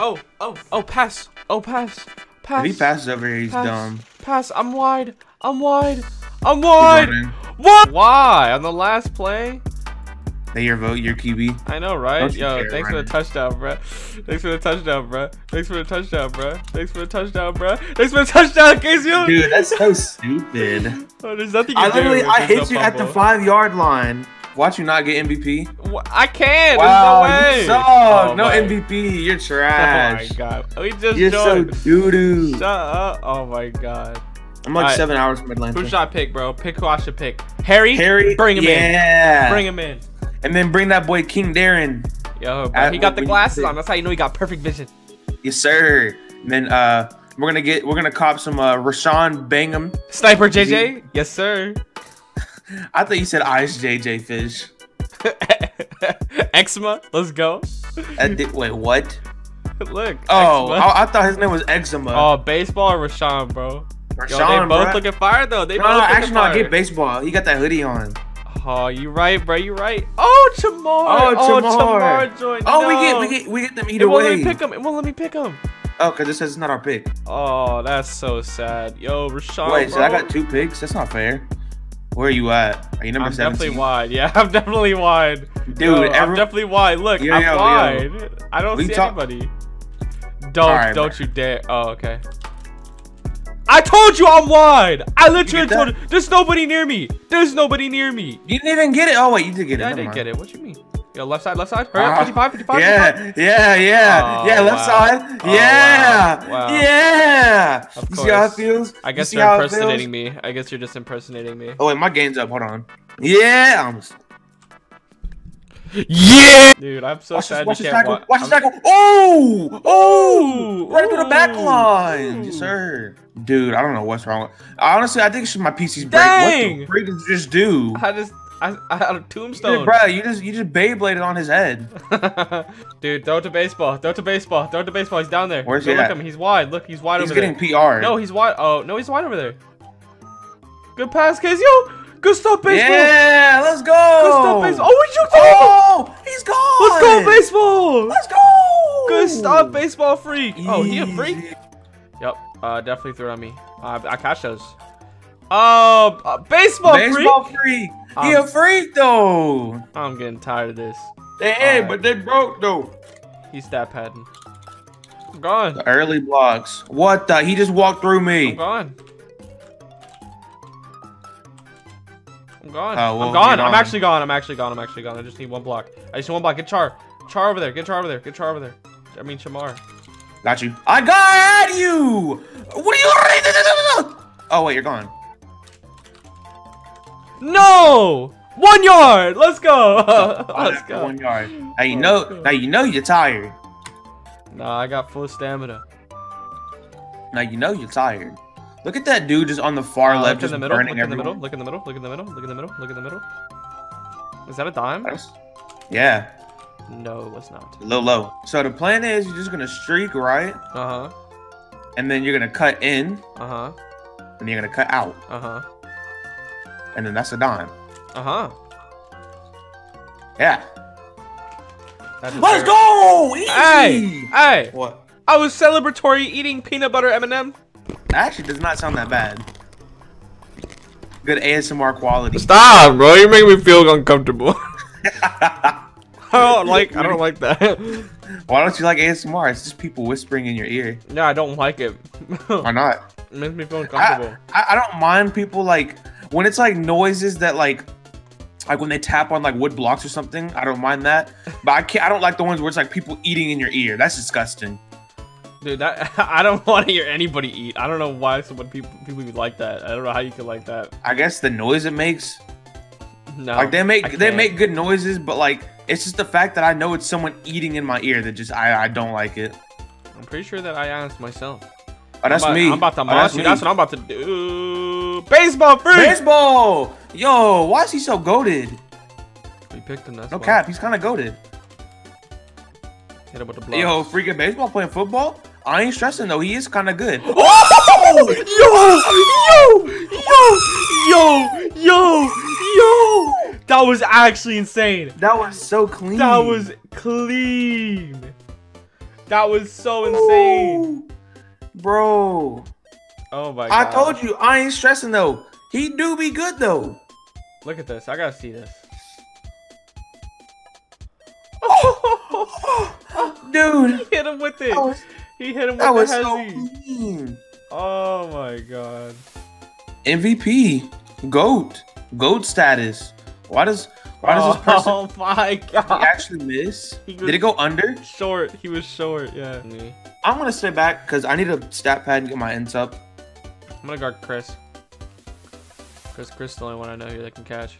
Oh, oh, oh, pass. Oh, pass. Pass. If he passes over here, he's pass, dumb. Pass. I'm wide. I'm wide. I'm wide. What? Why? On the last play? They your vote, your QB. I know, right? Don't you Yo, dare thanks for the touchdown, bro. Thanks for the touchdown, bro. Thanks for the touchdown, bro. Thanks for the touchdown, bro. Thanks for the touchdown, Casey. Dude, that's so stupid. Oh, there's nothing you I literally, if I there's hit no you at the five yard line. Watch you not get MVP. Wha- I can't. Wow, there's no way. you suck. Oh no my- MVP. You're trash. Oh my god. We just You're so doo doo. Shut up. Oh my god. I'm like Alright. seven hours from Atlanta. Who should I pick, bro? Pick who I should pick. Harry? Harry, Bring him in. yeah. Bring him in. And then bring that boy King Darren. Yo, bro, he got the glasses on. That's how you know he got perfect vision. Yes, sir. And then uh, we're gonna get, we're gonna cop some uh, Rashawn Bangham. Sniper JJ? Yes, sir. I thought you said Ice JJ Fish. Eczema? Let's go. Wait, what? Look. Oh, I, I thought his name was Eczema. Oh, baseball or Rashawn, bro? Rashawn, Yo, they both bruh. looking fire though. They No, both no, actually, no. fire. Get baseball. He got that hoodie on. Oh, you right, bro. You right. Oh, Chamar. Oh, Oh, Chamar. Chamar joined. Oh, no. we get, we get, we get them It either won't let me pick him. It won't let me pick him. Oh, cause it says it's not our pick. Oh, that's so sad. Yo, Rashawn. Wait, so. I got two picks? That's not fair. Where are you at? Are you number I'm 17? definitely wide. Yeah, I'm definitely wide. Dude, Yo, I'm definitely wide. Look, Yo, I'm yo, yo. wide. I don't We see talk- anybody. Don't, Alright, don't you dare. Oh, okay. I told you I'm wide. I literally get told you. There's nobody near me. There's nobody near me. You didn't even get it. Oh wait, you did get it. Yeah, I Never didn't mind. get it. What you mean? Yo, left side, left side. Hurry up. Ah, 55, 55, 55. Yeah, yeah, yeah, Oh, yeah. Left wow. side. Oh, yeah, wow, wow. yeah. Of you see how it feels? I guess see you're how it feels? impersonating me. I guess you're just impersonating me. Oh wait, my game's up. Hold on. Yeah. I'm... Yeah! Dude, I'm so Watch this. sad Watch this tackle. Watch this tackle. Oh, oh, Ooh, right to the back ooh. Yes, sir. Dude, I don't know what's wrong. Honestly, I think it's just my PC's break. What the freak did you just do? I just, I, I had a tombstone. Dude, bro, you just you just Beybladed on his head. Dude, throw it to baseball. Throw it to baseball. Throw it to baseball. He's down there. Where's Go he look at? him. He's wide. Look, he's wide He's over there. He's getting. PR. No, he's wide. Oh, no, he's wide over there. Good pass, Case. Yo, good stop baseball. Yeah, let's go. Good stop baseball. Oh, we him. Oh, he's gone. Let's go baseball. Let's go. Good stop baseball freak. Oh, he a freak? Yep. Uh, definitely threw on me. Uh, I catch those. Oh, uh, baseball, Baseball freak. freak. He Um, a freak though. I'm getting tired of this. Hey, alright. but they broke though. He's stat padding. I'm gone. The early blocks. What the? He just walked through I'm me. gone. I'm gone. Oh, well, I'm gone. I'm actually gone. I'm actually gone. I'm actually gone. I just need one block. I just need one block. Get Char. Char over there. Get Char over there. Get Char over there. I mean Chamar. Got you. I got you. What are you? Oh wait, you're gone. No! One yard. Let's go. Let's go. One yard. Now you know. Now you know you're tired. Nah, I got full stamina. Now you know you're tired. Look at that dude just on the far Uh, left, look in just the middle. Look burning in the middle. Look in the middle. Look in the middle. Look in the middle. Look in the middle. Is that a dime? That's- Yeah, No, it was not. low, low. So the plan is you're just gonna streak right, Uh huh. and then you're gonna cut in, Uh huh. and you're gonna cut out, Uh huh. And then that's a dime. Uh huh. Yeah. Let's very- go! Easy! Hey! Hey! What? I was celebratory eating peanut butter M&M. That actually does not sound that bad. Good ASMR quality. Stop, bro! You're making me feel uncomfortable. I don't like. I don't like that. Why don't you like ASMR? It's just people whispering in your ear. no, I don't like it. Why it not? makes me feel uncomfortable. I, I, I don't mind people like when it's like noises that like like when they tap on like wood blocks or something. I don't mind that, but I can't. I don't like the ones where it's like people eating in your ear. That's disgusting. Dude, that I don't want to hear anybody eat. I don't know why someone people people would like that. I don't know how you could like that. I guess the noise it makes. No, like they make they make good noises, but like it's just the fact that I know it's someone eating in my ear that just I I don't like it. I'm pretty sure that I asked myself. Oh, that's I'm about, me. I'm about to Oh, you. me. That's what I'm about to do. Baseball free. Baseball! Yo, why is he so goaded? We picked him. That's No why. cap, he's kind of goaded. Hit him with the block. Yo, freaking baseball playing football? I ain't stressing though. He is kind of good. Oh! Yo! Yo! Yo! Yo! Yo! That was actually insane. That was so clean. That was clean. That was so insane. Ooh. Bro. Oh my god. I god. told you, I ain't stressing though. He do be good though. Look at this. I gotta see this. Oh Dude, he hit him with it. was, He hit him with that was the so clean. Oh my god. MVP, GOAT, GOAT status. Why does why does this oh person Oh my he god. actually miss? Did it go under? Short. He was short. Yeah. I'm gonna stay back because I need a stat pad and get my ends up. I'm gonna guard Chris. Chris, Chris, is the only one I know here that can catch.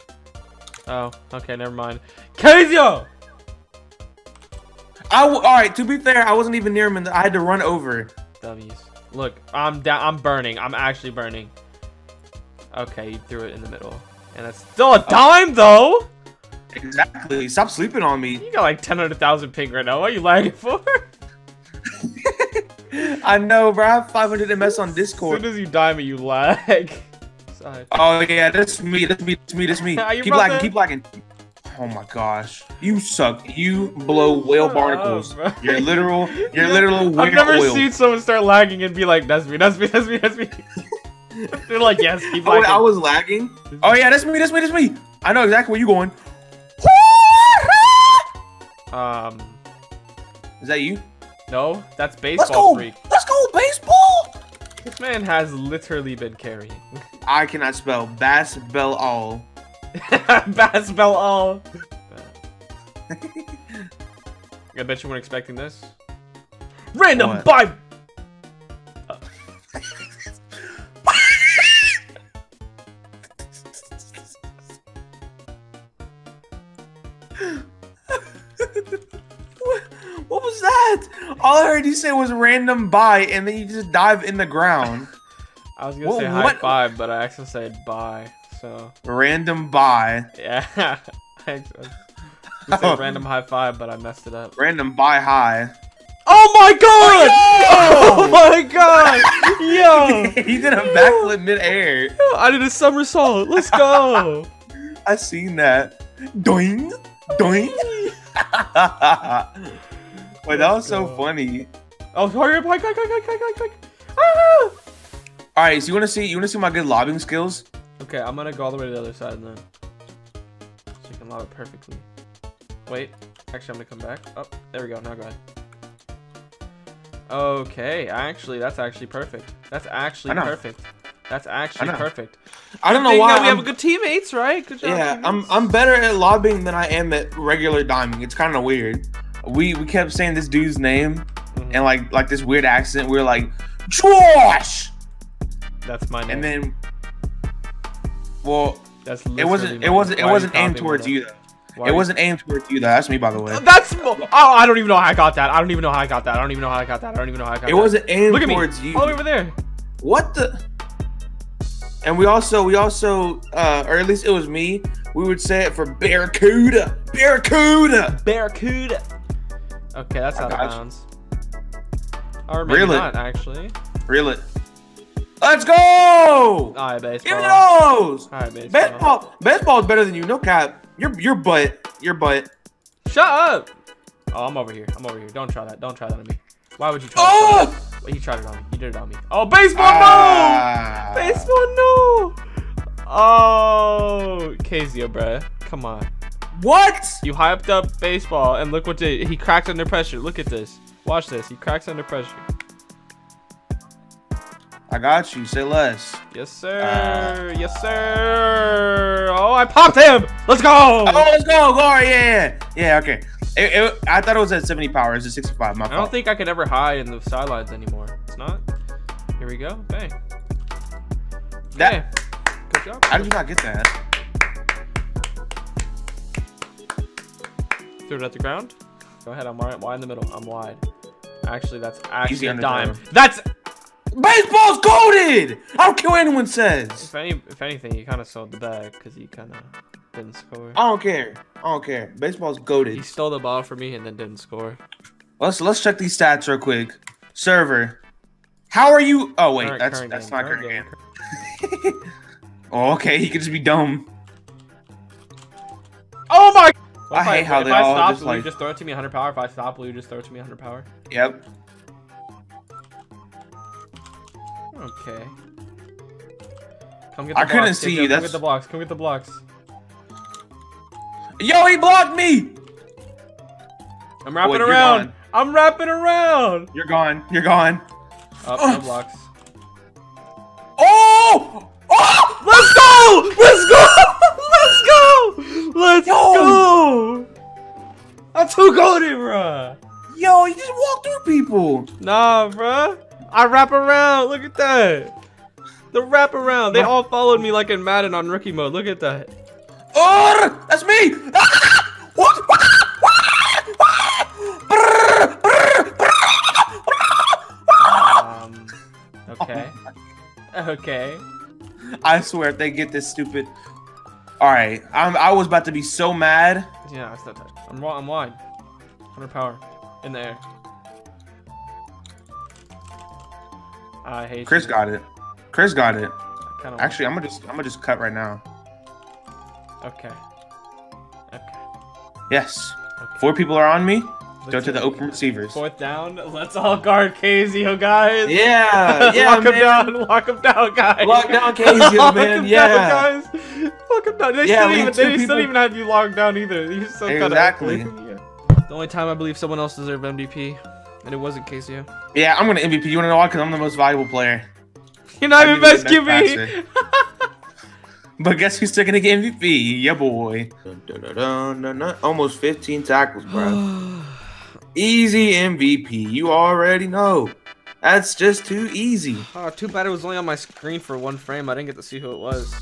Oh, okay, never mind. Kaezyo! I w- all right. To be fair, I wasn't even near him, and I had to run over. W's. Look, I'm down. I'm burning. I'm actually burning. Okay, you threw it in the middle, and that's still a oh. dime though. Exactly. Stop sleeping on me. You got like 10,000 ping right now. What are you lagging for? I know, bro. I have 500 ms on Discord. As soon as you dime it, you lag. Side. Oh yeah, that's me. That's me. That's me. That's me. Keep lagging. Keep lagging. Oh my gosh, you suck. You blow whale Shut barnacles. up. You're literal. You're literal whale I've never oil. seen someone start lagging and be like, "That's me. That's me. That's me. That's me." They're like, "Yes, keep lagging." I was lagging. Oh yeah, that's me. That's me. That's me. I know exactly where you're going. Um, Is that you? No, that's baseball Let's baseball go. freak. Let's go baseball. This man has literally been carrying. I cannot spell bass bell all. Bass bell all. I bet you weren't expecting this. Random What? buy. All I heard you say was random buy, and then you just dive in the ground. I was gonna What- say high what- five, but I actually said bye. So random buy. yeah, I said random high five, but I messed it up. Random buy high. Oh my god! Oh! Oh my god! Yo! he did a backflip midair. I did a somersault. Let's go. I seen that. Doing, doing. Wait, that was so funny. Oh, hurry up! Hike, hike, hike, hike, hike, hike. Ah! All right, so you want to see? You want to see my good lobbing skills? Okay, I'm gonna go all the way to the other side then. So you can lob it perfectly. Wait, actually, I'm gonna come back. Oh, there we go. Now go ahead. Okay, actually, that's actually perfect. That's actually perfect. That's actually know. perfect. I don't know why. we I'm- have good teammates, right? Good job. yeah, I'm. I'm better at lobbing than I am at regular diming. It's kind of weird. We we kept saying this dude's name Mhm. and like like this weird accent. We were like Josh, That's my name. and then well, that's it wasn't it wasn't it wasn't aimed towards you though. It wasn't aimed towards you though. That's me by the way. That's oh, I don't even know how I got that. I don't even know how I got that. I don't even know how I got that. I don't even know how I got that. It wasn't aimed Look at me. towards you. All over there. What the? And we also, we also, uh, or at least it was me. We would say it for Barracuda, Barracuda. Barracuda. Okay, that's I out of got you. bounds. Or maybe Really? not, actually. Reel it. Let's go. All right, baseball. Give me those. All right, baseball. Baseball, baseball is better than you. No cap. Your your butt, your butt. Shut up. Oh, I'm over here. I'm over here. Don't try that. Don't try that on me. Why would you try Oh! that? Wait, he tried it on me. You did it on me. Oh, baseball, Ah. no! Baseball, no! Oh, Kaezyo, bruh. Come on. What? You hyped up baseball, and look what did. He cracked under pressure. Look at this. Watch this. He cracks under pressure. I got you. Say less. Yes, sir. Uh, yes, sir. Oh, I popped him. Let's go. Oh, let's go, go! Yeah, yeah, yeah. Okay. It, it, I thought it was at 70 power. It's at 65. My I don't fault. think I could ever hide in the sidelines anymore. It's not. Here we go. Bang. That- Okay. Good job. How did you not get that? Threw it at the ground. Go ahead. I'm wide, wide in the middle. I'm wide. Actually, that's actually a dime. throw. That's Baseball's goaded. I don't care what anyone says. if any if anything, you kind of sold the bag because he kind of didn't score. I don't care. I don't care. Baseball's goaded. He stole the ball from me and then didn't score. Let's let's check these stats real quick. Server. How are you? Oh wait, Current- that's current that's game, not current current game. game. oh, okay. He could just be dumb. Oh my! What I hate how they I all stop, just, will you just throw it to me 100 power? If I stop, will you just throw it to me 100 power? Yep. Okay. Come get the I couldn't see you, Come that's- get the blocks. Come get the blocks. Yo, he blocked me. I'm wrapping you're around. I'm wrapping around. You're gone. You're gone. Oh, Oh. no blocks. People. Nah, bruh. I wrap around. Look at that. The wrap around. They all followed me like in Madden on rookie mode. Look at that. Oh, that's me. Ah! What? Um. Okay. Okay. I swear, if they get this stupid. All right, I'm. I was about to be so mad. Yeah, it's not touch. I'm wrong. I'm wide. 100 power. In the air. I hate Chris you. got it. Chris got it. Actually, I'm gonna just. I'm gonna just cut right now. Okay. Okay. Yes. okay. Four people are on me. Go Let's to the open receivers. Fourth down. Let's all guard Casey, guys. Yeah, yeah, Lock him down. Lock him down, guys. Lock down Casey, Lock man, him yeah. down, guys. Lock him down. They Yeah, still, leave even, two they still even have you locked down either. You still kinda Exactly. ugly. Yeah. The only time I believe someone else deserved MVP, and it wasn't Casey. Yeah, I'm gonna MVP. You wanna know why? Because I'm the most valuable player. You're not I even give you best the best QB. But guess who's still gonna get MVP? Yeah, boy. Dun, dun, dun, dun, dun, dun. Almost 15 tackles, bro. easy MVP. You already know. That's just too easy. oh, too bad it was only on my screen for one frame. I didn't get to see who it was.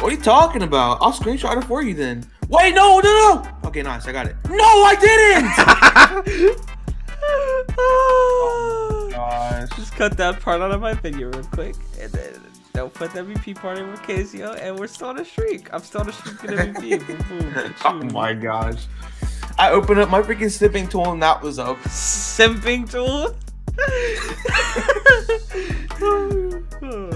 What are you talking about? I'll screenshot it for you then. Wait, no, no, no. Okay, nice. I got it. No, I didn't. Oh gosh. Just cut that part out of my video real quick, and then don't put the MVP part in with Kaezyo, and we're still on a streak. I'm still on a streak in MVP. boom, boom, oh my gosh. I opened up my freaking snipping tool and that was up. Simping tool. Oh,